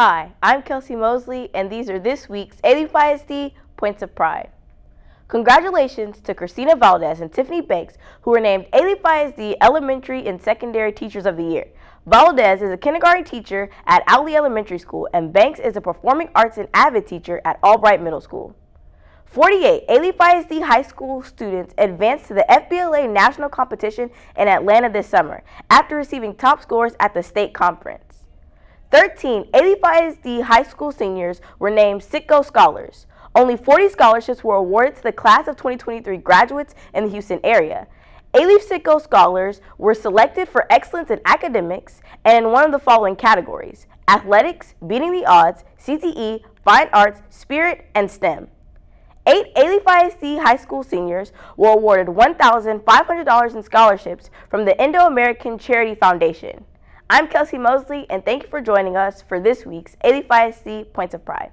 Hi, I'm Kelsey Mosley, and these are this week's Alief ISD Points of Pride. Congratulations to Christina Valdez and Tiffany Banks, who were named Alief ISD Elementary and Secondary Teachers of the Year. Valdez is a kindergarten teacher at Outley Elementary School, and Banks is a performing arts and AVID teacher at Albright Middle School. 48 Alief ISD high school students advanced to the FBLA national competition in Atlanta this summer after receiving top scores at the state conference. 13 Alief ISD high school seniors were named Citgo Scholars. Only 40 scholarships were awarded to the class of 2023 graduates in the Houston area. Alief Citgo Scholars were selected for excellence in academics and in one of the following categories athletics, beating the odds, CTE, fine arts, spirit, and STEM. Eight Alief ISD high school seniors were awarded $1,500 in scholarships from the Indo-American Charity Foundation. I'm Kelsey Mosley, and thank you for joining us for this week's 85C Points of Pride.